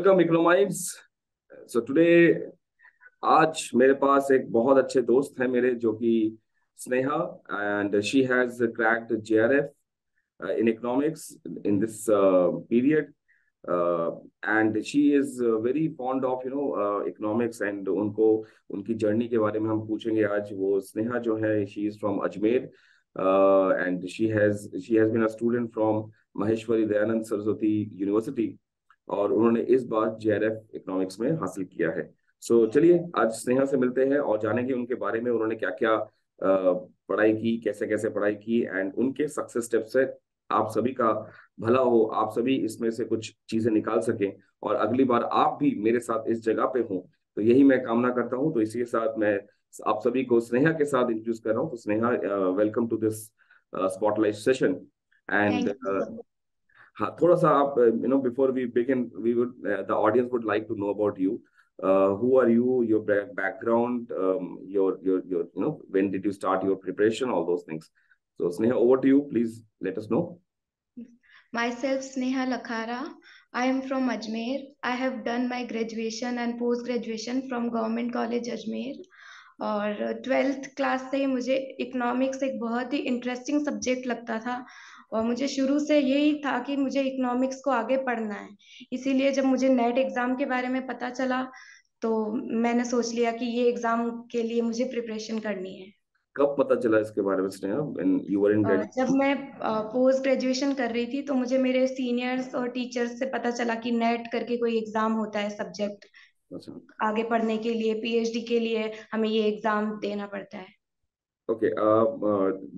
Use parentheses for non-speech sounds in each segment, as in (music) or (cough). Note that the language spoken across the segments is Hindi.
वेलकम इकोनॉमाइट्स सो टुडे आज मेरे पास एक बहुत अच्छे दोस्त हैं मेरे, जो कि Sneha and she has cracked JRF in economics in this period and she is very fond of you know economics and उनको, उनकी जर्नी के बारे में हम पूछेंगे आज। वो स्नेहा जो है she is from Ajmer and she has she has been a student from Maheshwari Dayanand Saraswati university और उन्होंने इस बार जेआरएफ इकोनॉमिक्स में हासिल किया है। सो so, चलिए आज स्नेहा से मिलते हैं और जानेंगे उनके बारे में उन्होंने क्या क्या पढ़ाई की कैसे कैसे पढ़ाई की एंड उनके सक्सेस स्टेप से आप सभी का भला हो आप सभी इसमें से कुछ चीज़ें निकाल सकें और अगली बार आप भी मेरे साथ इस जगह पे हों। तो यही मैं कामना करता हूँ। तो इसी के साथ मैं आप सभी को स्नेहा के साथ इंट्रोड्यूस कर रहा हूँ। तो Sneha welcome to this spotlight session and थोड़ा सा आप you know before we begin we would the audience would like to know about you who are you your background your your your you know when did you start your preparation all those things so Sneha over to you please let us know myself, sneha lakhara. I am from ajmer. I have done my graduation and post graduation from government college ajmer. और uh, ट्वेल्थ क्लास से ही मुझे इकोनॉमिक्स एक बहुत ही इंटरेस्टिंग सब्जेक्ट लगता था। और मुझे शुरू से यही था कि मुझे इकोनॉमिक्स को आगे पढ़ना है। इसीलिए जब मुझे नेट एग्ज़ाम के बारे में पता चला तो मैंने सोच लिया कि ये एग्ज़ाम के लिए मुझे प्रिपरेशन करनी है। कब पता चला इसके बारे में यू वर इन जब मैं पोस्ट ग्रेजुएशन कर रही थी तो मुझे मेरे सीनियर्स और टीचर्स से पता चला कि नेट करके कोई एग्ज़ाम होता है सब्जेक्ट अच्छा। आगे पढ़ने के लिए पीएचडी के लिए हमें ये एग्ज़ाम देना पड़ता है। ओके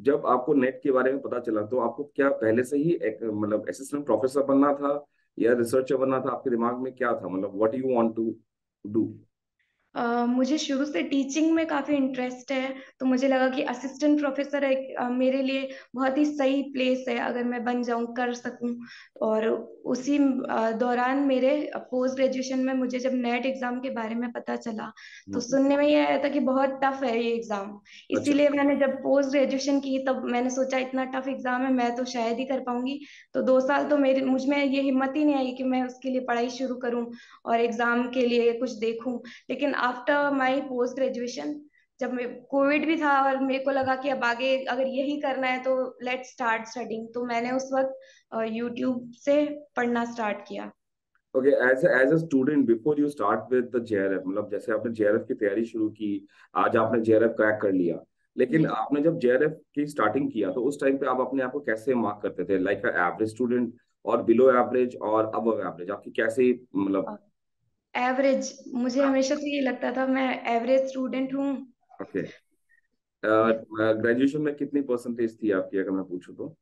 जब आपको नेट के बारे में पता चला तो आपको क्या पहले से ही मतलब असिस्टेंट प्रोफेसर बनना था या रिसर्चर बनना था? आपके दिमाग में क्या था? मतलब what you want to do Uh, मुझे शुरू से टीचिंग में काफ़ी इंटरेस्ट है तो मुझे लगा कि असिस्टेंट प्रोफेसर एक uh, मेरे लिए बहुत ही सही प्लेस है अगर मैं बन जाऊँ कर सकूँ और उसी uh, दौरान मेरे पोस्ट ग्रेजुएशन में मुझे जब नेट एग्ज़ाम के बारे में पता चला तो हम्म। सुनने में ये आया था कि बहुत टफ है ये एग्ज़ाम अच्छा। इसीलिए अच्छा। मैंने जब पोस्ट ग्रेजुएशन की तब मैंने सोचा इतना टफ एग्ज़ाम है मैं तो शायद ही कर पाऊँगी तो दो साल तो मेरे मुझमें ये हिम्मत ही नहीं आई कि मैं उसके लिए पढ़ाई शुरू करूँ और एग्ज़ाम के लिए कुछ देखूँ लेकिन आफ्टर माई पोस्ट ग्रेजुएशन जब मैं कोविड भी था और मेरे को लगा कि अब आगे अगर यही करना है तो लेट स्टार्ट स्टडिंग तो मैंने उस वक्त यूट्यूब से पढ़ना स्टार्ट किया। Okay as as a student before you start with the JRF मतलब जैसे आपने जेआरएफ की तैयारी शुरू की आज आपने जेआरएफ क्रैक कर लिया। लेकिन आपने जब जेआरएफ की स्टार्टिंग किया तो उस टाइम पे आप अपने आप को कैसे मार्क करते थे? लाइक एवरेज स्टूडेंट और बिलो एवरेज और अब एवरेज आपकी कैसे मतलब एवरेज मुझे। हमेशा तो ये लगता था मैं एवरेज स्टूडेंट हूँ। ओके ग्रेजुएशन में कितनी परसेंटेज थी आपकी अगर मैं पूछूँ तो?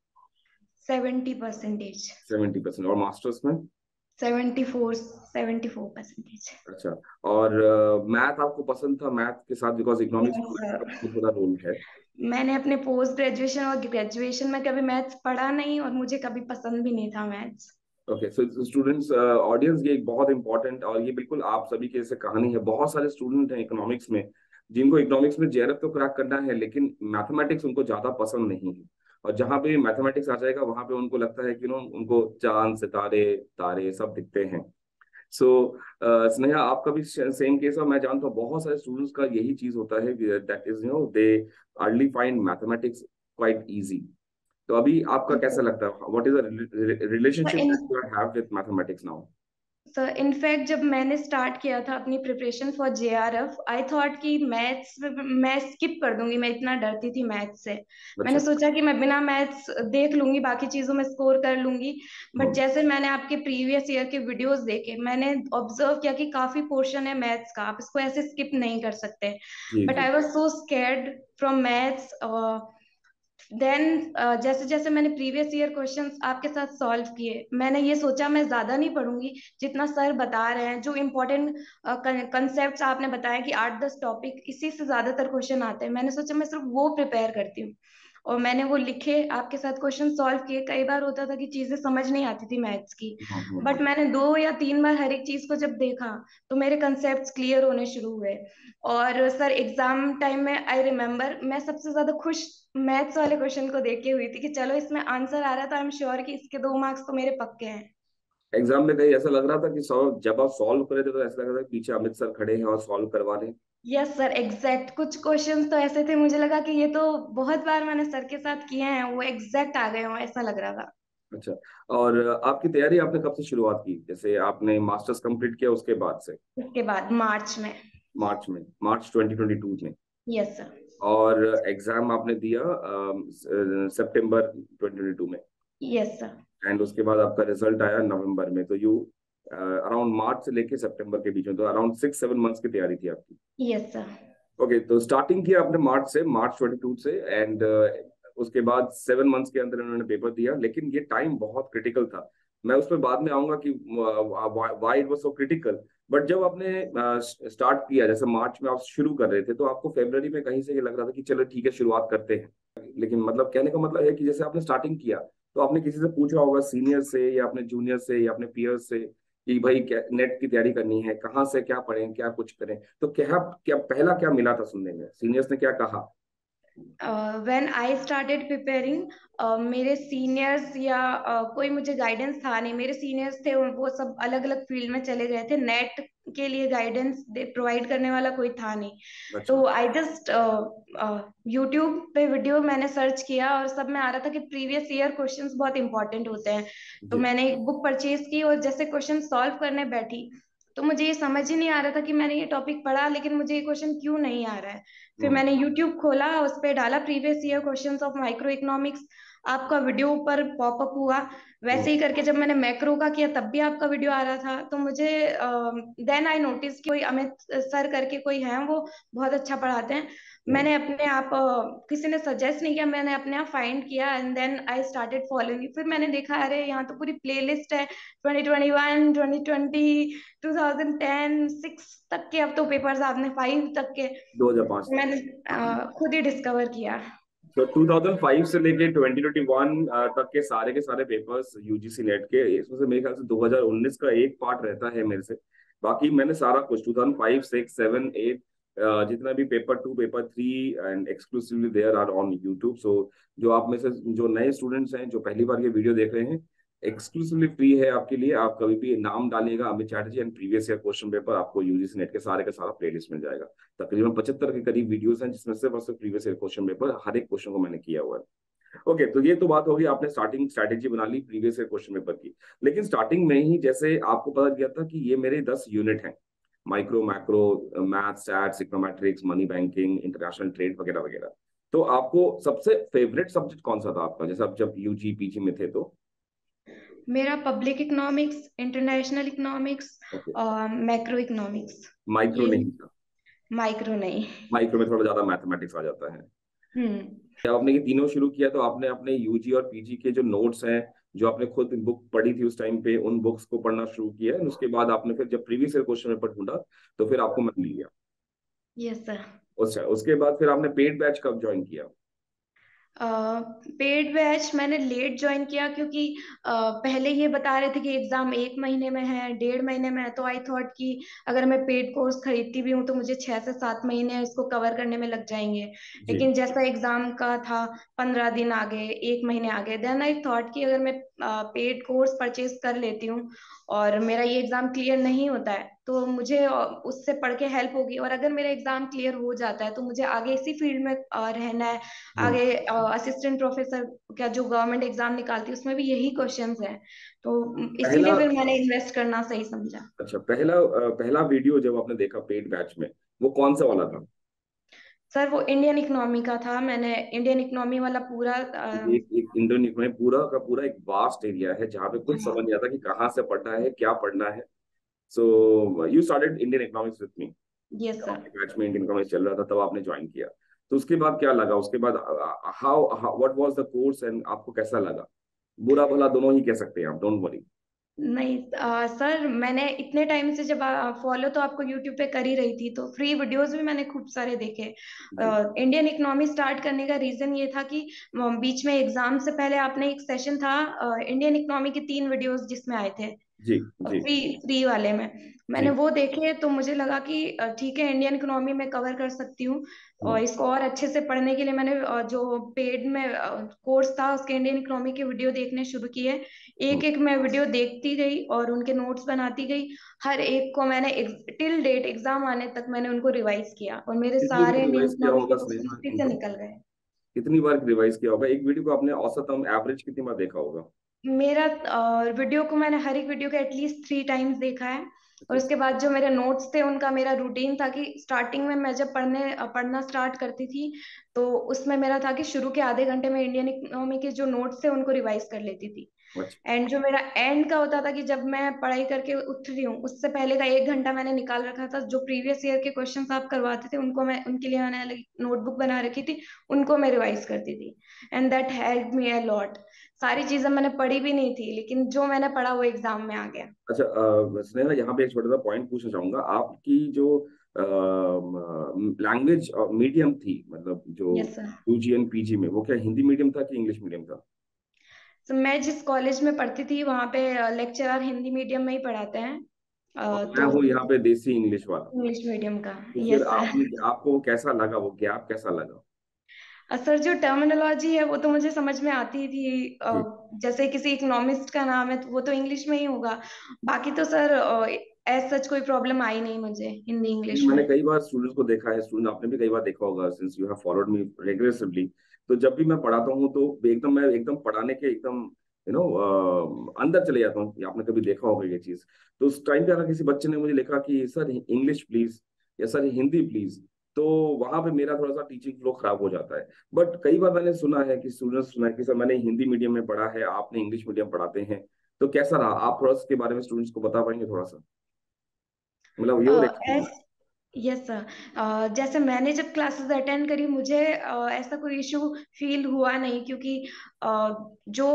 सेवेंटी परसेंटेज सेवेंटी परसेंट और मास्टर्स में? Seventy four seventy four percentage अच्छा. और मैथ uh, आपको पसंद था? मैथ के साथ बिकॉज़ इकोनॉमिक्स थोड़ा रोल है। मैंने अपने पोस्ट ग्रेजुएशन और ग्रेजुएशन में कभी मैथ्स पढ़ा नहीं और मुझे कभी पसंद भी नहीं था maths okay so students audience ये एक बहुत इंपॉर्टेंट और ये बिल्कुल आप सभी के जैसे कहानी है। बहुत सारे स्टूडेंट हैं इकोनॉमिक्स में जिनको इकोनॉमिक्स में जेआरएफ तो क्रैक करना है लेकिन मैथमेटिक्स उनको ज़्यादा पसंद नहीं है। और जहाँ पे मैथमेटिक्स आ जाएगा वहाँ पे उनको लगता है कि नो उनको चाँद सितारे तारे सब दिखते हैं। सो so, स्नेहा uh, आपका भी सेम केस है मैं जानता हूँ बहुत सारे स्टूडेंट्स का यही चीज़ होता है that is you know they early find mathematics quite easy तो अभी आपका कैसा लगता है? What is the relationship you have with mathematics now sir in fact जब मैंने स्टार्ट किया था अपनी preparation for J R F I thought कि मैथ्स मैं स्किप कर दूँगी। मैं इतना डरती थी मैथ्स से। अच्छा। मैंने सोचा कि मैं बिना मैथ्स देख लूँगी बाकी चीज़ों में स्कोर कर लूँगी। बट हाँ। जैसे मैंने आपके प्रीवियस ईयर के वीडियोस देखे मैंने ऑब्ज़र्व किया कि काफ़ी पोर्शन है मैथ्स का। आप इसको ऐसे स्किप नहीं कर सकते। But I was so scared from maths then uh, जैसे जैसे मैंने प्रीवियस ईयर क्वेश्चन आपके साथ सॉल्व किए मैंने ये सोचा मैं ज़्यादा नहीं पढ़ूँगी जितना सर बता रहे हैं जो इम्पोर्टेंट कंसेप्ट uh, आपने बताया कि आठ दस टॉपिक इसी से ज़्यादातर क्वेश्चन आते हैं। मैंने सोचा मैं सिर्फ़ वो प्रिपेयर करती हूँ। और मैंने वो लिखे आपके साथ क्वेश्चन सॉल्व किए। कई बार होता था कि चीज़ें समझ नहीं आती थी मैथ्स की। बट हाँ, हाँ, हाँ। मैंने दो या तीन बार हर एक चीज़ को जब देखा तो मेरे कंसेप्ट क्लियर होने शुरू हुए। और सर एग्ज़ाम टाइम में आई रिमेम्बर मैं सबसे ज़्यादा खुश मैथ्स वाले क्वेश्चन को देख के हुई थी कि चलो इसमें आंसर आ रहा तो आई एम श्योर कि इसके दो मार्क्स तो मेरे पक्के हैं। एग्ज़ाम में कहीं ऐसा लग रहा था कि जब आप सॉल्व कर रहे थे तो ऐसा लग रहा था पीछे अमित सर खड़े हैं और सॉल्व करवा रहे हैं। यस सर एग्जैक्ट कुछ क्वेश्चंस तो ऐसे थे मुझे लगा कि ये तो बहुत बार मैंने सर के साथ किए हैं वो एग्जैक्ट आ गए हो ऐसा लग रहा था। अच्छा और आपकी तैयारी आपने कब से शुरुआत की? जैसे आपने मास्टर्स कंप्लीट किया उसके बाद से? उसके बाद मार्च में। मार्च में मार्च 2022 में। यस सर और एग्ज़ाम आपने दिया सितंबर 2022 में। यस सर एंड उसके बाद आपका रिज़ल्ट आया नवंबर में तो यू अराउंड मार्च से लेके सितंबर के बीच में तो अराउंड सिक्स सेवन मंथ्स की तैयारी थी आपकी? यस सर ओके तो स्टार्टिंग किया आपने मार्च से मार्च 22 से एंड उसके बाद सेवन मंथ्स के अंदर उन्होंने पेपर दिया लेकिन ये टाइम बहुत क्रिटिकल था। मैं उस पर बाद में आऊँगा कि why it was so critical but जब आपने स्टार्ट किया जैसे मार्च में आप शुरू कर रहे थे तो आपको फेब्रवरी में कहीं से ये लग रहा था कि चलो ठीक है शुरुआत करते हैं। लेकिन मतलब कहने का मतलब है कि जैसे आपने स्टार्टिंग किया तो आपने किसी से पूछा होगा सीनियर से या अपने जूनियर से या अपने पियर से कि भाई क्या, नेट की तैयारी करनी है, कहाँ से क्या पढ़ें, क्या कुछ करें। तो क्या क्या, पहला क्या मिला था सुनने में? सीनियर्स ने क्या कहा? व्हेन आई स्टार्टेड प्रिपेयरिंग मेरे सीनियर्स या uh, कोई मुझे गाइडेंस था नहीं। मेरे सीनियर्स थे वो सब अलग अलग फ़ील्ड में चले गए थे। नेट के लिए गाइडेंस प्रोवाइड करने वाला कोई था नहीं। अच्छा। तो आई जस्ट यूट्यूब पे वीडियो मैंने सर्च किया और सब में आ रहा था कि प्रीवियस ईयर क्वेश्चंस बहुत इंपॉर्टेंट होते हैं। तो मैंने एक बुक परचेज की और जैसे क्वेश्चन सॉल्व करने बैठी तो मुझे ये समझ ही नहीं आ रहा था कि मैंने ये टॉपिक पढ़ा लेकिन मुझे ये क्वेश्चन क्यों नहीं आ रहा है फिर हम्म। मैंने यूट्यूब खोला उस पर डाला previous year question of micro economics आपका वीडियो ऊपर पॉपअप हुआ। वैसे ही करके जब मैंने मैक्रो का किया तब भी आपका वीडियो आ रहा था। तो मुझे देन आई नोटिस कि कोई अमित सर करके कोई है वो बहुत अच्छा पढ़ाते हैं। मैंने अपने आप किसी ने सजेस्ट नहीं किया मैंने अपने आप फाइंड किया and then I started following फिर मैंने देखा अरे यहाँ तो पूरी प्लेलिस्ट है। 2021 2020 2010 6 तक के अब तो पेपर्स आपने फाइव तक के। 2005 मैंने खुद ही डिस्कवर किया। तो 2005 से लेके 2021 तक के सारे के सारे पेपर्स यूजीसी नेट के, इसमें से मेरे ख्याल से 2019 का एक पार्ट रहता है मेरे से। बाकी मैंने सारा कुछ 2005 6 7 8 जितना भी paper two paper three and exclusively there are on YouTube so जो आप में से जो नए स्टूडेंट्स हैं, जो पहली बार ये वीडियो देख रहे हैं एक्सक्लूसिवली फ्री है आपके लिए। आप कभी भी नाम डालिएगा Amit Chatterjee and previous year question paper आपको यूजीसी नेट के सारे का सारा प्लेलिस्ट मिल जाएगा। तकरीबन पचहत्तर के करीब वीडियोस हैं जिसमें सिर्फ़ और सिर्फ़ प्रीवियस ईयर क्वेश्चन पेपर हर एक क्वेश्चन को मैंने किया हुआ है। ओके okay, तो ये तो बात होगी आपने स्टार्टिंग स्ट्रैटेजी बना ली प्रीवियस ईयर क्वेश्चन पेपर की। लेकिन स्टार्टिंग में ही जैसे आपको पता चल था कि ये मेरे दस यूनिट हैं। Micro macro math stats econometrics money banking international trade वगैरह वगैरह। तो आपको सबसे फेवरेट सब्जेक्ट कौन सा था आपका? जैसे आप जब यूजी पीजी में थे तो? मेरा पब्लिक इकोनॉमिक्स इंटरनेशनल इकोनॉमिक्स और मैक्रो इकोनॉमिक्स माइक्रो नहीं माइक्रो नहीं। माइक्रो में थोड़ा ज़्यादा मैथमेटिक्स आ जाता है। हम्म। जब आपने ये तीनों शुरू किया तो आपने अपने यूजी और पीजी के जो नोट्स हैं जो आपने खुद बुक पढ़ी थी उस टाइम पे उन बुक्स को पढ़ना शुरू किया है उसके बाद आपने फिर जब प्रीवियस ईयर क्वेश्चन पेपर ढूंढा तो फिर आपको मिल गया। यस सर अच्छा उसके बाद फिर आपने पेड बैच कब ज्वाइन किया? पेड बैच मैंने लेट ज्वाइन किया क्योंकि पहले ये बता रहे थे कि एग्ज़ाम एक महीने में है डेढ़ महीने में है तो आई थॉट कि अगर मैं पेड कोर्स खरीदती भी हूँ तो मुझे छह से सात महीने इसको कवर करने में लग जाएँगे। लेकिन जैसा एग्ज़ाम का था पंद्रह दिन आगे एक महीने आगे देन आई थॉट कि अगर मैं पेड कोर्स परचेज कर लेती हूँ और मेरा ये एग्ज़ाम क्लियर नहीं होता है तो मुझे उससे पढ़ के हेल्प होगी। और अगर मेरा एग्ज़ाम क्लियर हो जाता है तो मुझे आगे इसी फ़ील्ड में रहना है। आगे असिस्टेंट प्रोफेसर क्या जो गवर्नमेंट एग्ज़ाम निकालती है उसमें भी यही क्वेश्चन है। तो इसीलिए फिर मैंने इन्वेस्ट करना सही समझा। अच्छा पहला पहला वीडियो जब आपने देखा पेड बैच में वो कौन सा वाला था? सर वो इंडियन इकोनॉमी का था। मैंने इंडियन इकोनॉमी वाला पूरा एक, एक इंडियन इकोनॉमी पूरा का पूरा एक वास्ट एरिया है जहाँ पे कुछ हाँ। समझ नहीं आता कि कहाँ से पढ़ना है क्या पढ़ना है। So you started Indian economics with me yes sir batch में इंडियन इकोनॉमिक्स चल रहा था तब आपने ज्वाइन किया। तो उसके बाद क्या लगा? उसके बाद how what was the course and आपको कैसा लगा? बुरा भला दोनों ही कह सकते हैं आप डोंट वरी नहीं आ, सर मैंने इतने टाइम से जब फॉलो तो आपको यूट्यूब पे कर ही रही थी तो फ्री वीडियोस भी मैंने खूब सारे देखे। इंडियन इकोनॉमी स्टार्ट करने का रीजन ये था कि बीच में एग्ज़ाम से पहले आपने एक सेशन था इंडियन इकोनॉमी के तीन वीडियोस जिसमें आए थे। जी जी। फ्री फ्री वाले में। मैंने वो देखे तो मुझे लगा कि ठीक है इंडियन इकोनॉमी में कवर कर सकती हूँ। और। इसको और अच्छे से पढ़ने के लिए मैंने जो पेड में कोर्स था उसके इंडियन इकोनॉमी के वीडियो देखने शुरू किए। एक। एक मैं वीडियो देखती गई और उनके नोट्स बनाती गई। हर एक को मैंने टिल डेट एग्ज़ाम आने तक मैंने उनको रिवाइज किया और मेरे सारे से निकल गए। कितनी बार रिवाइज किया होगा? एक वीडियो को आपने औसतम एवरेज कितनी बार देखा होगा? मेरा वीडियो को मैंने हर एक वीडियो को एटलीस्ट थ्री टाइम्स देखा है। और उसके बाद जो मेरे नोट्स थे उनका मेरा रूटीन था कि स्टार्टिंग में मैं जब पढ़ने पढ़ना स्टार्ट करती थी तो उसमें मेरा था कि शुरू के आधे घंटे में इंडियन इकोनॉमी के जो नोट्स थे उनको रिवाइज कर लेती थी। एंड अच्छा। जो मेरा एंड का होता था कि जब मैं पढ़ाई करके उठ रही हूँ उससे पहले का एक घंटा मैंने निकाल रखा था। जो प्रीवियस ईयर के क्वेश्चन आप करवाते थे उनको मैं उनके लिए मैंने अलग नोटबुक बना रखी थी उनको मैं रिवाइज करती थी। And that help me a lot सारी चीज़ें मैंने पढ़ी भी नहीं थी लेकिन जो मैंने पढ़ा वो एग्ज़ाम में आ गया। अच्छा स्नेहा यहाँ पे एक छोटा सा पॉइंट पूछना चाहूँगा। आपकी जो लैंग्वेज मीडियम थी मतलब जो यूजी एंड पीजी में वो क्या हिंदी मीडियम था कि इंग्लिश मीडियम था? तो मैं जिस कॉलेज में पढ़ती थी वहाँ पे लेक्चरर हिंदी मीडियम में ही पढ़ाते हैं। तो मैं हूँ यहाँ पे देसी इंग्लिश वाला। इंग्लिश मीडियम का। तो फिर आप, आपको कैसा लगा? वो गैप कैसा लगा? सर जो टर्मिनोलॉजी है वो तो मुझे समझ में आती थी जैसे किसी इकोनॉमिस्ट का नाम है तो वो तो इंग्लिश में ही होगा। बाकी तो सर एज सच कोई प्रॉब्लम आई नहीं मुझे हिंदी इंग्लिश मैंने कई बार स्टूडेंट्स को देखा है स्टूडेंट आपने भी कई बार देखा होगा since you have followed me regularly तो जब भी मैं पढ़ाता हूँ तो एकदम मैं एकदम पढ़ाने के एकदम यू नो अंदर चले जाता हूँ। आपने कभी देखा होगा ये चीज़। तो उस टाइम पे अगर किसी बच्चे ने मुझे लिखा कि सर इंग्लिश प्लीज़ या सर हिंदी प्लीज़ वहाँ पे मेरा थोड़ा सा टीचिंग फ्लो खराब हो जाता है। बट कई बार मैंने सुना है कि स्टूडेंट्स सुना है कि सर मैंने हिंदी मीडियम में पढ़ा है आपने इंग्लिश मीडियम पढ़ाते हैं। तो कैसा रहा? आप थोड़ा इसके बारे में स्टूडेंट्स को बता पाएँगे थोड़ा सा? मतलब योर यस सर जैसे मैंने जब क्लासेस अटेंड करी मुझे uh, ऐसा कोई इशू फील हुआ नहीं क्योंकि uh, जो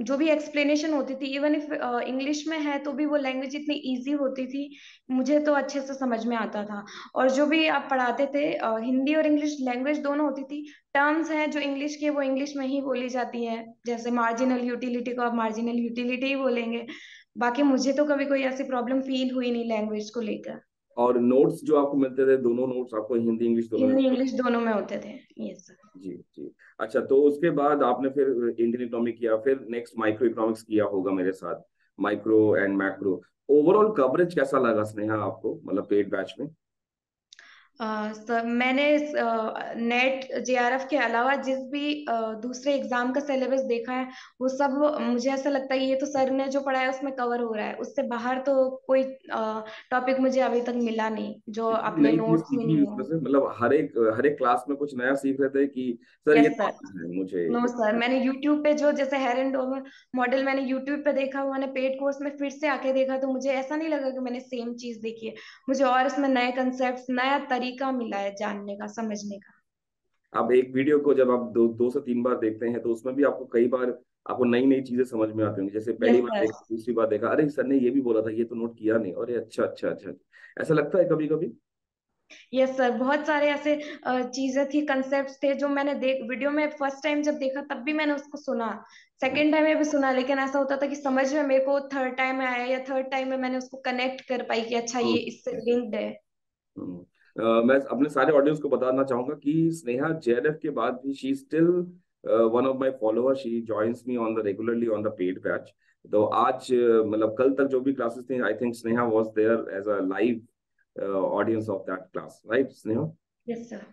जो भी एक्सप्लेनेशन होती थी इवन इफ़ इंग्लिश में है तो भी वो लैंग्वेज इतनी इजी होती थी मुझे तो अच्छे से समझ में आता था। और जो भी आप पढ़ाते थे uh, हिंदी और इंग्लिश लैंग्वेज दोनों होती थी टर्म्स हैं जो इंग्लिश के वो इंग्लिश में ही बोली जाती है। जैसे मार्जिनल यूटिलिटी को आप मार्जिनल यूटिलिटी ही बोलेंगे। बाकी मुझे तो कभी कोई ऐसी प्रॉब्लम फील हुई नहीं लैंग्वेज को लेकर। और नोट्स जो आपको मिलते थे दोनों नोट्स आपको हिंदी इंग्लिश दोनों हिंदी इंग्लिश दोनों में होते थे। यस जी जी। अच्छा तो उसके बाद आपने फिर इंडियन इकोनॉमिक किया फिर नेक्स्ट माइक्रो इकोनॉमिक्स किया होगा मेरे साथ micro and macro overall coverage कैसा लगा स्नेहा आपको मतलब पेड बैच में? सर मैंने नेट जेआरएफ के अलावा जिस भी दूसरे एग्ज़ाम का सिलेबस देखा है वो सब मुझे ऐसा लगता है ये तो सर ने जो पढ़ाया उसमें कवर हो रहा है। उससे बाहर तो कोई टॉपिक मुझे अभी तक मिला नहीं जो अपने नोट्स में नहीं मतलब हर एक हर एक क्लास में कुछ नया सीख रहे थे कि सर ये सर मुझे नो सर मैंने यूट्यूब पे जो जैसे हेर एंड मॉडल मैंने यूट्यूब पे देखा मैंने पेड कोर्स में फिर से आके देखा तो मुझे ऐसा नहीं लगा कि मैंने सेम चीज़ देखी है। मुझे और इसमें नए कंसेप्ट नया तरीका तरीका मिला है जानने का समझने का। अब एक वीडियो को जब आप दो दो से तीन बार देखते हैं तो उसमें भी आपको कई बार आपको नई नई चीज़ें समझ में आती होंगी। जैसे पहली बार देखा दूसरी बार देखा अरे सर ने ये भी बोला था ये तो नोट किया नहीं। अरे अच्छा अच्छा अच्छा ऐसा लगता है कभी कभी यस सर बहुत सारे ऐसे चीज़ें थी कंसेप्ट थे जो मैंने देख वीडियो में फ़र्स्ट टाइम जब देखा तब भी मैंने उसको सुना। सेकेंड टाइम में भी सुना लेकिन ऐसा होता था कि समझ में मेरे को थर्ड टाइम में आया या थर्ड टाइम में मैंने उसको कनेक्ट कर पाई कि अच्छा ये हम्म। इससे लिंक्ड है। मैं अपने सारे ऑडियंस को बताना चाहूँगा कि स्नेहा जेएलएफ के बाद भी she still one of my follower she joins me on the regularly on the paid batch तो आज मतलब कल तक जो भी क्लासेस थे I think Sneha was there as a live audience of that class right Sneha? Yes sir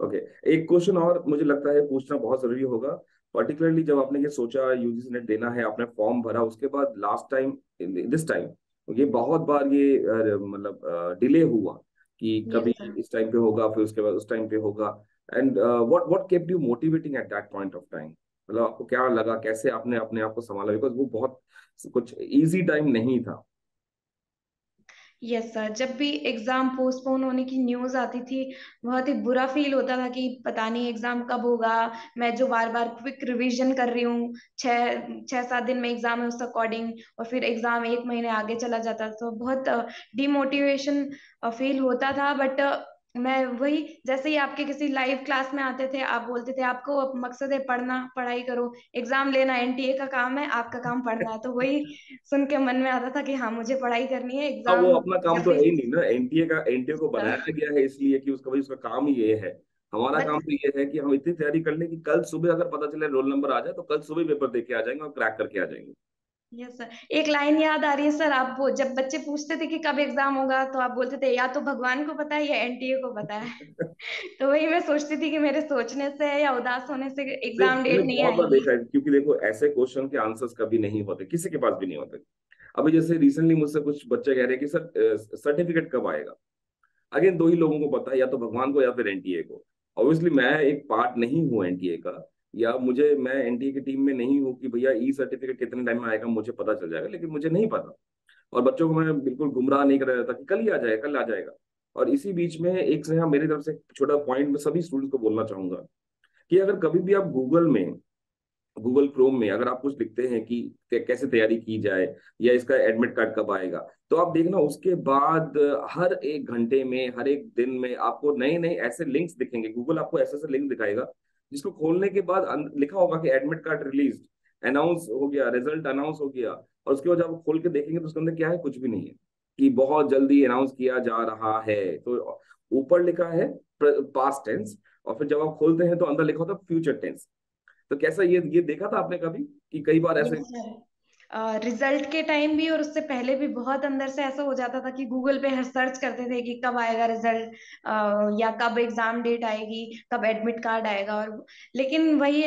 okay एक क्वेश्चन और मुझे लगता है पूछना बहुत ज़रूरी होगा। पर्टिकुलरली जब आपने ये सोचा यूजीसी नेट देना है आपने फॉर्म भरा उसके बाद लास्ट टाइम दिस टाइम ये बहुत बार ये मतलब डिले हुआ। कि कभी इस टाइम पे होगा फिर उसके बाद उस टाइम पे होगा। And what what kept you motivating at that point of time मतलब आपको क्या लगा कैसे आपने अपने आप को संभाला? बिकॉज़ वो बहुत कुछ इजी टाइम नहीं था। यस सर जब भी एग्ज़ाम पोस्टपोन होने की न्यूज़ आती थी, बहुत ही बुरा फील होता था कि पता नहीं एग्ज़ाम कब होगा। मैं जो बार बार क्विक रिवीजन कर रही हूँ, छह सात दिन में एग्ज़ाम है उस अकॉर्डिंग और फिर एग्ज़ाम एक महीने आगे चला जाता तो बहुत डिमोटिवेशन फील होता था बट मैं वही जैसे ही आपके किसी लाइव क्लास में आते थे आप बोलते थे आपको मकसद है पढ़ना पढ़ाई करो एग्ज़ाम लेना एनटीए का काम है आपका काम पढ़ना है। तो वही सुन के मन में आता था कि हाँ मुझे पढ़ाई करनी है एग्ज़ाम हाँ, वो अपना काम तो है ही नहीं ना। एनटीए का एनटीए को बनाया हाँ। गया है इसलिए कि उसका भाई उसका काम ही ये है। हमारा काम तो ये है कि हम इतनी तैयारी कर लें कि कल सुबह अगर पता चले रोल नंबर आ जाए तो कल सुबह पेपर दे के आ जाएँगे और क्रैक करके आ जाएँगे। यस सर एक लाइन याद आ रही है सर आप वो जब बच्चे पूछते थे कि कब एग्ज़ाम होगा तो आप बोलते थे या तो भगवान को पता है या एनटीए को पता है। (laughs) तो वही मैं सोचती थी कि मेरे सोचने से या उदास होने से एग्ज़ाम डेट नहीं आएगी। देखा क्योंकि देखो ऐसे क्वेश्चन के आंसर्स कभी नहीं होते किसी के पास भी नहीं होते। अभी जैसे रिसेंटली मुझसे कुछ बच्चे कह रहे हैं कि सर सर्टिफिकेट कब आएगा? अगेन दो ही लोगों को पता है या तो भगवान को या फिर एनटीए को। ऑब्वियसली मैं एक पार्ट नहीं हूँ एनटीए का या मुझे, मैं एनडीए की टीम में नहीं हूँ कि भैया ई सर्टिफिकेट कितने टाइम में आएगा, मुझे पता चल जाएगा, लेकिन मुझे नहीं पता। और बच्चों को मैं बिल्कुल गुमराह नहीं कर रहा था कि कल ही आ जाएगा कल आ जाएगा। और इसी बीच में एक से मेरी तरफ़ से छोटा पॉइंट में सभी स्टूडेंट्स को बोलना चाहूँगा कि अगर कभी भी आप गूगल में गूगल क्रोम में अगर आप कुछ लिखते हैं कि कैसे तैयारी की जाए या इसका एडमिट कार्ड कब आएगा तो आप देखना उसके बाद हर एक घंटे में, हर एक दिन में आपको नए नए ऐसे लिंक्स दिखेंगे। गूगल आपको ऐसे ऐसे लिंक दिखाएगा जिसको खोलने के बाद लिखा होगा कि एडमिट कार्ड रिलीज़ अनाउंस हो गया रिज़ल्ट अनाउंस हो गया, और उसके बाद जब खोल के देखेंगे तो उसके अंदर क्या है? कुछ भी नहीं है। कि बहुत जल्दी अनाउंस किया जा रहा है। तो ऊपर लिखा है पास्ट टेंस और फिर जब आप खोलते हैं तो अंदर लिखा होता है फ्यूचर टेंस तो कैसा ये ये देखा था आपने कभी? कि कई बार ऐसे रिज़ल्ट के टाइम भी और उससे पहले भी बहुत अंदर से ऐसा हो जाता था कि गूगल पे हर सर्च करते थे कि कब आएगा रिज़ल्ट या कब एग्ज़ाम डेट आएगी कब एडमिट कार्ड आएगा और लेकिन वही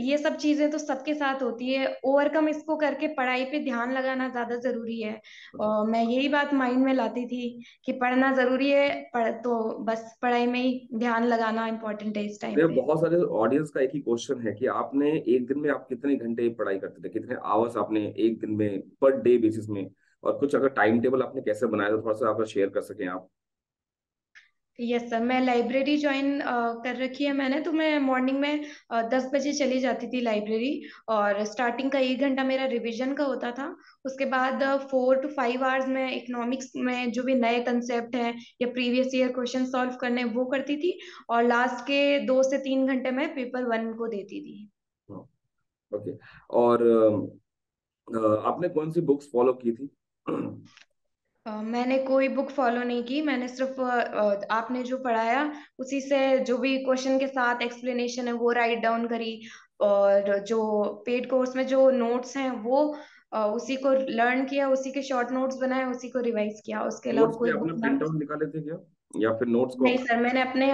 ये सब चीज़ें तो सबके साथ होती है। ओवरकम इसको करके पढ़ाई पे ध्यान लगाना ज़्यादा ज़रूरी है। और मैं यही बात माइंड में लाती थी कि पढ़ना ज़रूरी है पढ़ तो बस पढ़ाई में ही ध्यान लगाना इम्पोर्टेंट है इस टाइम बहुत सारे ऑडियंस का एक ही क्वेश्चन है कि आपने एक दिन में आप कितने घंटे पढ़ाई करते थे? कितने आवर्स आपने एक दिन में पर डे बेसिस में और कुछ अगर टाइम टेबल आपने कैसे बनाया तो थोड़ा सा आप शेयर कर सकें आप। यस सर मैं लाइब्रेरी ज्वाइन कर रखी है मैंने तो मैं मॉर्निंग में दस बजे चली जाती थी लाइब्रेरी और स्टार्टिंग का एक घंटा मेरा रिवीजन का होता था। उसके बाद फोर टू फाइव आवर्स में इकोनॉमिक्स में जो भी नए कंसेप्ट हैं या प्रीवियस ईयर क्वेश्चन सॉल्व करने वो करती थी और लास्ट के दो से तीन घंटे में पेपर वन को देती थी। Okay okay. और आपने कौन सी बुक्स फॉलो की थी? मैंने कोई बुक फॉलो नहीं की मैंने सिर्फ़ आपने जो पढ़ाया उसी से जो भी क्वेश्चन के साथ एक्सप्लेनेशन है वो राइट डाउन करी और जो पेड कोर्स में जो नोट्स हैं वो उसी को लर्न किया उसी के शॉर्ट नोट्स बनाए उसी को रिवाइज किया उसके अलावा कोई बुक प्रिंट आउट निकाले थे क्या? या फिर नोट्स को नहीं सर मैंने अपने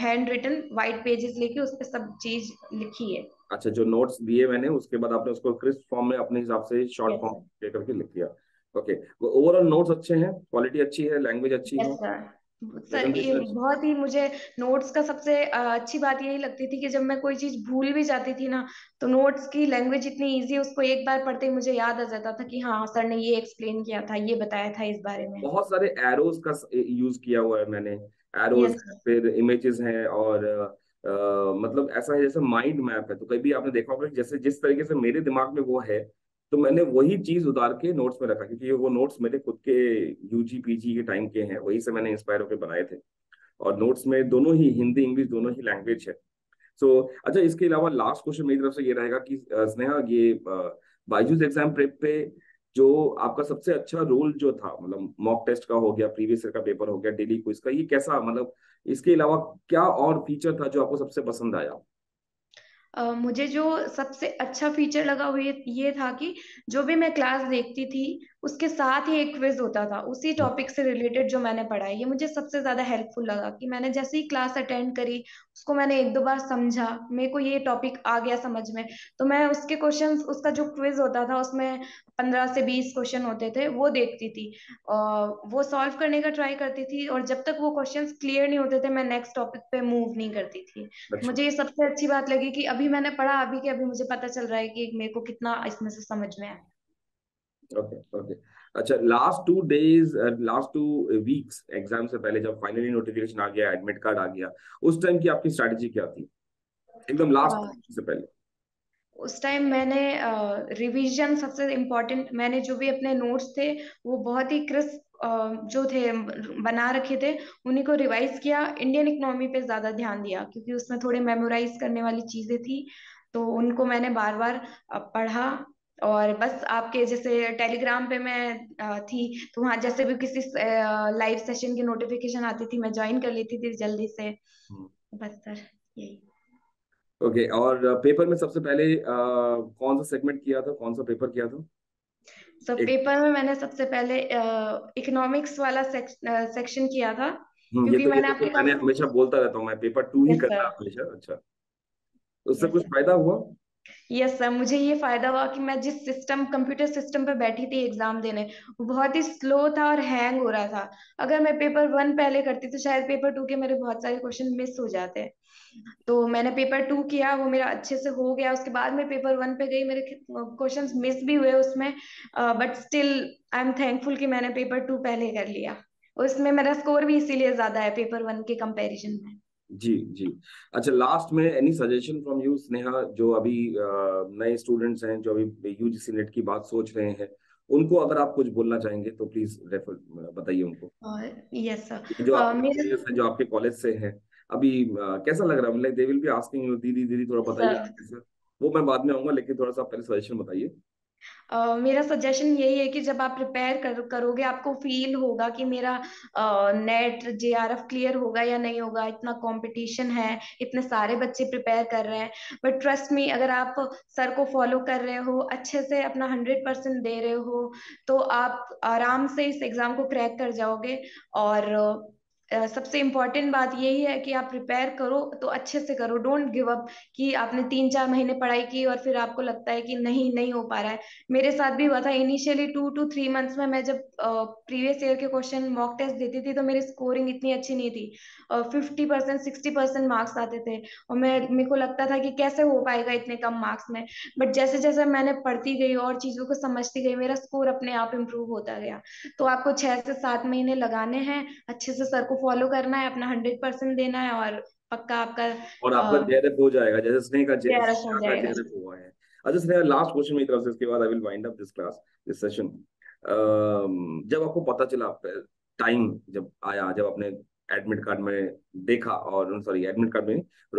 हैंड रिटन व्हाइट पेजेस लेके उस पर सब चीज़ लिखी है। अच्छा जो नोट्स दिए मैंने उसके बाद आपने उसको क्रिस्प फॉर्म में अपने हिसाब से शॉर्ट फॉर्म करके लिख दिया। ओके ओवरऑल नोट्स अच्छे हैं क्वालिटी अच्छी है लैंग्वेज अच्छी है। सर ये बहुत ही मुझे नोट्स का सबसे अच्छी बात यही लगती थी कि जब मैं कोई चीज़ भूल भी जाती थी ना तो नोट्स की लैंग्वेज इतनी इजी है उसको एक बार पढ़ते ही मुझे याद आ जाता था कि हाँ सर ने ये एक्सप्लेन किया था ये बताया था इस बारे में। बहुत सारे एरोज का यूज़ किया हुआ है मैंने। एरोज फिर इमेजेस हैं और मतलब ऐसा है जैसे माइंड मैप है। तो कभी आपने देखा होगा जैसे जिस तरीके से मेरे दिमाग में वो है तो मैंने वही चीज़ उतार के नोट्स में रखा क्योंकि वो नोट्स मेरे खुद के यूजी पीजी के टाइम के हैं वही से मैंने इंस्पायर होकर बनाए थे। और नोट्स में दोनों ही हिंदी इंग्लिश दोनों ही लैंग्वेज है। सो so, अच्छा इसके अलावा लास्ट क्वेश्चन मेरी तरफ़ से ये रहेगा कि स्नेहा ये बाइजूस एग्ज़ाम प्रेप पे जो आपका सबसे अच्छा रोल जो था मतलब मॉक टेस्ट का हो गया प्रीवियस ईयर का पेपर हो गया डेली क्विज का ये कैसा मतलब इसके अलावा क्या और फीचर था जो आपको सबसे पसंद आया? Uh, मुझे जो सबसे अच्छा फीचर लगा हुआ ये, था कि जो भी मैं क्लास देखती थी उसके साथ ही एक क्विज होता था उसी टॉपिक से रिलेटेड जो मैंने पढ़ा है ये मुझे सबसे ज़्यादा हेल्पफुल लगा कि मैंने जैसे ही क्लास अटेंड करी उसको मैंने एक दो बार समझा मेरे को ये टॉपिक आ गया समझ में। तो मैं उसके क्वेश्चन उसका जो क्विज होता था उसमें पंद्रह से बीस क्वेश्चन होते थे वो देखती थी। और वो सॉल्व करने का ट्राई करती थी और जब तक वो क्वेश्चन क्लियर नहीं होते थे मैं नेक्स्ट टॉपिक पे मूव नहीं करती थी। अच्छा। मुझे ये सबसे अच्छी बात लगी कि अभी मैंने पढ़ा अभी के अभी मुझे पता चल रहा है कि मेरे को कितना इसमें से समझ में आया। ओके ओके अच्छा last two days last two weeks exam से पहले जब फाइनली नोटिफिकेशन आ गया एडमिट कार्ड आ गया उस टाइम की आपकी स्ट्रेटजी क्या थी? एकदम लास्ट हाँ। से पहले। उस टाइम मैंने रिवीजन uh, सबसे इम्पोर्टेंट मैंने जो भी अपने नोट्स थे वो बहुत ही क्रिस्प जो थे बना रखे थे उन्हीं को रिवाइज किया। इंडियन इकोनॉमी पे ज़्यादा ध्यान दिया क्योंकि उसमें थोड़े मेमोराइज करने वाली चीज़ें थी तो उनको मैंने बार बार पढ़ा। और बस आपके जैसे टेलीग्राम पे मैं थी तो वहाँ जैसे भी किसी लाइव सेशन की नोटिफिकेशन आती थी मैं ज्वाइन कर लेती थी जल्दी से। हम्म। बस सर यही। ओके okay, और पेपर में सबसे पहले आ, कौन सा सेगमेंट किया था? कौन सा पेपर किया था? सो so, पेपर में मैंने सबसे पहले इकोनॉमिक्स वाला सेक्श, सेक्शन किया था। हम्म, क्योंकि तो, मैंने तो मैंने हमेशा बोलता रहता हूँ मैं पेपर टू ही करता हमेशा अच्छा। उससे कुछ फ़ायदा हुआ? यस सर मुझे ये फ़ायदा हुआ कि मैं जिस सिस्टम कंप्यूटर सिस्टम पे बैठी थी एग्ज़ाम देने, वो बहुत ही स्लो था और हैंग हो रहा था। अगर मैं पेपर वन पहले करती तो शायद पेपर टू के मेरे बहुत सारे क्वेश्चन मिस हो जाते। तो मैंने पेपर टू किया, वो मेरा अच्छे से हो गया। उसके बाद में पेपर वन पे गई, मेरे क्वेश्चन मिस भी हुए उसमें but still I am thankful कि मैंने पेपर टू पहले कर लिया। उसमें मेरा स्कोर भी इसीलिए ज़्यादा है पेपर वन के कंपैरिजन में। जी जी। अच्छा लास्ट में any suggestion from you Sneha जो अभी नए स्टूडेंट्स हैं जो अभी यूजीसी नेट की बात सोच रहे हैं उनको अगर आप कुछ बोलना चाहेंगे तो प्लीज़ रेफर बताइए उनको। यस सर जो आप uh, जो आपके कॉलेज से हैं अभी uh, कैसा लग रहा है? मतलब they will be asking you दीदी दीदी थोड़ा बताइए वो मैं बाद में आऊँगा लेकिन थोड़ा सा पहले सजेशन बताइए। Uh, मेरा सजेशन यही है कि जब आप प्रिपेयर कर, करोगे आपको फील होगा कि मेरा NET J R F clear होगा या नहीं होगा इतना कंपटीशन है इतने सारे बच्चे प्रिपेयर कर रहे हैं। बट ट्रस्ट मी अगर आप सर को फॉलो कर रहे हो अच्छे से अपना हंड्रेड परसेंट दे रहे हो तो आप आराम से इस एग्ज़ाम को क्रैक कर जाओगे और सबसे इम्पोर्टेंट बात यही है कि आप प्रिपेयर करो तो अच्छे से करो। डोंट गिव अप कि आपने तीन चार महीने पढ़ाई की और फिर आपको लगता है कि नहीं नहीं हो पा रहा है। मेरे साथ भी हुआ था। Initially two two three months में मैं जब प्रीवियस ईयर के क्वेश्चन मॉक टेस्ट देती थी तो मेरी स्कोरिंग इतनी अच्छी नहीं थी। Fifty percent sixty percent marks आते थे। और मैं, मेरे को लगता था कि कैसे हो पाएगा इतने कम मार्क्स में? बट जैसे जैसे मैंने पढ़ती गई और चीज़ों को समझती गई, मेरा स्कोर अपने आप इम्प्रूव होता गया। तो आपको छह से सात महीने लगाने हैं, अच्छे से सर को फॉलो करना है अपना हंड्रेड परसेंट देना है और पक्का आपका और आपका जेआरएफ हो जाएगा जैसे स्नेह का जेआरएफ हुआ है। अच्छा स्नेह लास्ट क्वेश्चन मेरी तरफ़ से इसके बाद I will wind up this class this session जब आपको पता चला टाइम जब आया जब आपने एडमिट कार्ड में देखा और सॉरी एडमिट कार्ड में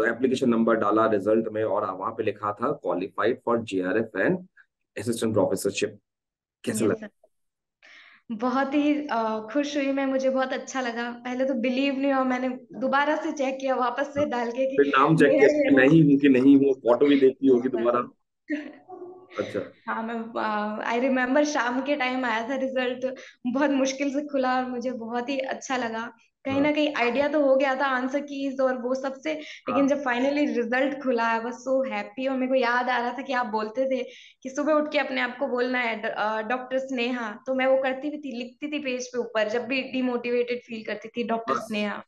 एप्लीकेशन नंबर डाला रिज़ल्ट में और वहाँ पे लिखा था qualified for JRF and assistant professorship कैसे लगा? बहुत ही खुश हुई मैं मुझे बहुत अच्छा लगा। पहले तो बिलीव नहीं हुआ मैंने दोबारा से चेक किया वापस से डाल के कि नाम चेक किया नहीं हूँ कि नहीं हूँ फ़ोटो भी देखी होगी दोबारा। (laughs) अच्छा। हाँ मैं आई रिमेम्बर शाम के टाइम आया था रिज़ल्ट बहुत मुश्किल से खुला और मुझे बहुत ही अच्छा लगा। कहीं ना हाँ। कहीं आइडिया तो हो गया था आंसर कीज और वो सबसे लेकिन हाँ। जब फाइनली रिज़ल्ट खुला है बस सो हैप्पी और मेरे को याद आ रहा था कि आप बोलते थे कि सुबह उठ के अपने आप को बोलना है डॉक्टर स्नेहा तो मैं वो करती भी थी लिखती थी पेज पे ऊपर जब भी डिमोटिवेटेड फील करती थी डॉक्टर हाँ। स्नेहा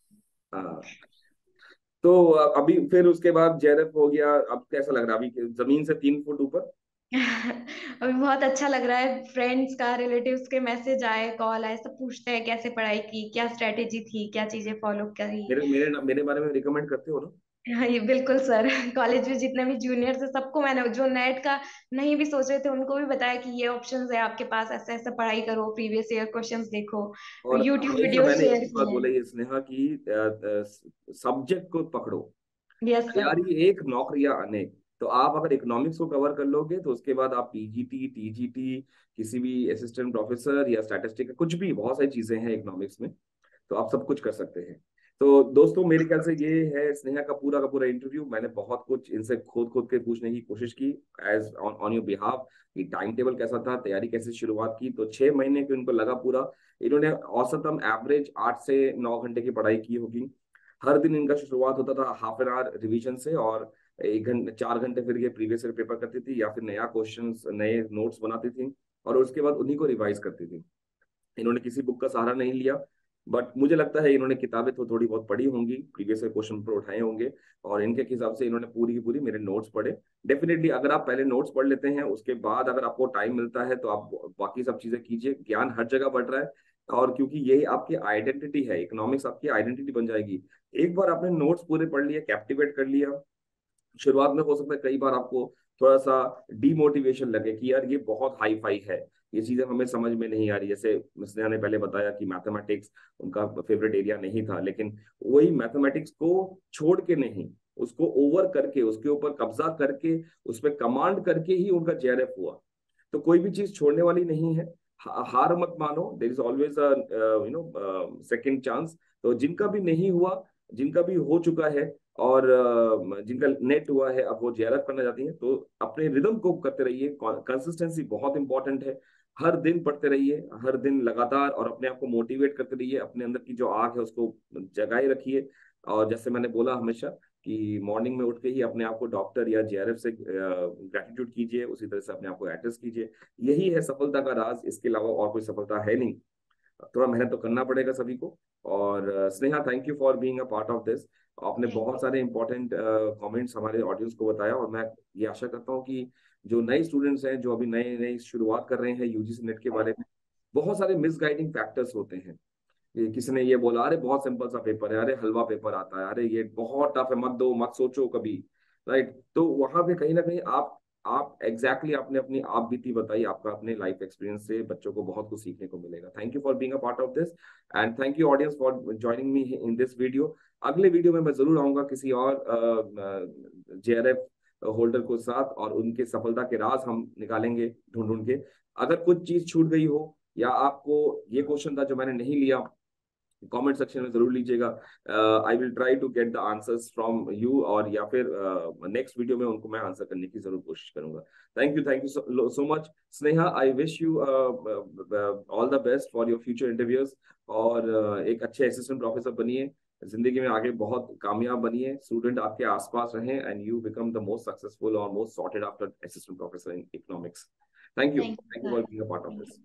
तो अभी फिर उसके बाद जेरफ हो गया अब कैसा लग रहा है अभी ज़मीन से तीन फुट ऊपर (laughs) अभी बहुत अच्छा लग रहा है। फ्रेंड्स का रिलेटिव्स के मैसेज आए कॉल आए सब पूछते हैं कैसे पढ़ाई की क्या स्ट्रेटेजी थी क्या चीज़ें फॉलो करी। मेरे मेरे मेरे बारे में रिकमेंड करते हो ना? हाँ ये बिल्कुल सर। (laughs) कॉलेज में जितने भी जूनियर्स है सबको मैंने जो नेट का नहीं भी सोच रहे थे उनको भी बताया कि ये ऑप्शंस है आपके पास ऐसे ऐसे पढ़ाई करो प्रीवियस ईयर क्वेश्चंस देखो। यूट्यूब वीडियो शेयर बोले स्नेहा की सब्जेक्ट को पकड़ो। यस यार ये एक नौकरियाँ अनेक। तो आप अगर इकोनॉमिक्स को कवर कर लोगे तो उसके बाद आप पीजीटी टीजीटी किसी भी असिस्टेंट प्रोफेसर या स्टैटिस्टिक कुछ भी, बहुत सारी चीज़ें हैं इकोनॉमिक्स में तो आप सब कुछ कर सकते हैं। तो दोस्तों, मेरे ख्याल से ये है स्नेहा का पूरा का पूरा इंटरव्यू मैंने बहुत कुछ इनसे खोद खोद के पूछने की कोशिश की। एज ऑन योर बिहाफ कि टाइम टेबल कैसा था, तैयारी कैसे शुरुआत की तो छह महीने के उनको लगा पूरा। इन्होंने औसतम एवरेज आठ से नौ घंटे की पढ़ाई की होगी। हर दिन इनका शुरुआत होता था हाफ़ एन आवर रिविजन से, और एक घंटे चार घंटे फिर ये प्रीवियस ईयर पेपर करती थी या फिर नया क्वेश्चन नए नोट्स बनाती थी और उसके बाद उन्हीं को रिवाइज करती थी। इन्होंने किसी बुक का सहारा नहीं लिया बट मुझे लगता है इन्होंने किताबें तो थोड़ी बहुत पढ़ी होंगी प्रीवियस क्वेश्चन पर उठाए होंगे और इनके हिसाब से इन्होंने पूरी की पूरी मेरे नोट्स पढ़े। डेफिनेटली अगर आप पहले नोट्स पढ़ लेते हैं, उसके बाद अगर आपको टाइम मिलता है तो आप बाकी सब चीज़ें कीजिए। ज्ञान हर जगह बढ़ रहा है और क्योंकि यही आपकी आइडेंटिटी है इकोनॉमिक्स आपकी आइडेंटिटी बन जाएगी। एक बार आपने नोट्स पूरे पढ़ लिए कैप्टिवेट कर लिया शुरुआत में हो सकता है कई बार आपको थोड़ा सा डीमोटिवेशन लगे कि यार ये बहुत हाई फाई है। ये चीज़ें हमें समझ में नहीं आ रही। जैसे स्नेहा ने पहले बताया कि मैथमेटिक्स उनका फेवरेट एरिया नहीं था, लेकिन वही मैथमेटिक्स को छोड़ के नहीं, उसको ओवर करके, उसके ऊपर कब्जा करके उस पर कमांड करके ही उनका जेआरएफ हुआ। तो कोई भी चीज़ छोड़ने वाली नहीं है। हार मत मानो। There is always you know second chance तो जिनका भी नहीं हुआ, जिनका भी हो चुका है और जिनका नेट हुआ है, अब वो जेआरएफ करना चाहती हैं तो अपने रिदम को करते रहिए कंसिस्टेंसी बहुत इंपॉर्टेंट है। हर दिन पढ़ते रहिए, हर दिन लगातार और अपने आप को मोटिवेट करते रहिए, अपने अंदर की जो आग है उसको जगाए रखिए। और जैसे मैंने बोला हमेशा कि मॉर्निंग में उठ के ही अपने आप को डॉक्टर या जेआरएफ से ग्रेटिट्यूड कीजिए, उसी तरह से अपने आप को एड्रेस कीजिए। यही है सफलता का राज, इसके अलावा और कोई सफलता है नहीं। थोड़ा मेहनत तो करना पड़ेगा सभी को। और Sneha thank you for being a part of this आपने बहुत सारे इंपॉर्टेंट कमेंट्स हमारे ऑडियंस को बताया और मैं ये आशा करता हूँ कि जो नए स्टूडेंट्स हैं जो अभी नए नए शुरुआत कर रहे हैं यूजीसी नेट के बारे में बहुत सारे मिसगाइडिंग फैक्टर्स होते हैं। किसी ने ये बोला अरे बहुत सिंपल सा पेपर है अरे हलवा पेपर आता है अरे ये बहुत टफ है मत दो मत सोचो कभी। राइट तो वहाँ पे कहीं ना कहीं आप आप एग्जैक्टली exactly आपने अपनी आप बीती बताई आपका अपने लाइफ एक्सपीरियंस से बच्चों को बहुत कुछ सीखने को मिलेगा। Thank you for being a part of this and thank you audience for joining me in this video अगले वीडियो में मैं ज़रूर आऊँगा किसी और जेआरएफ होल्डर को साथ और उनके सफलता के राज हम निकालेंगे ढूंढ ढूंढ के। अगर कुछ चीज़ छूट गई हो या आपको ये क्वेश्चन था जो मैंने नहीं लिया कमेंट सेक्शन में ज़रूर लीजिएगा। I will try to get the answers from you और या फिर नेक्स्ट uh, वीडियो में उनको मैं आंसर करने की ज़रूर कोशिश करूँगा। Thank you thank you so much Sneha I wish you all the best for your future interviews और uh, एक अच्छे असिस्टेंट प्रोफेसर बनिए। ज़िंदगी में आगे बहुत कामयाब बनिए स्टूडेंट आपके आसपास रहे and you become the most successful और most sorted after assistant professor in economics thank you thank you for being a part of this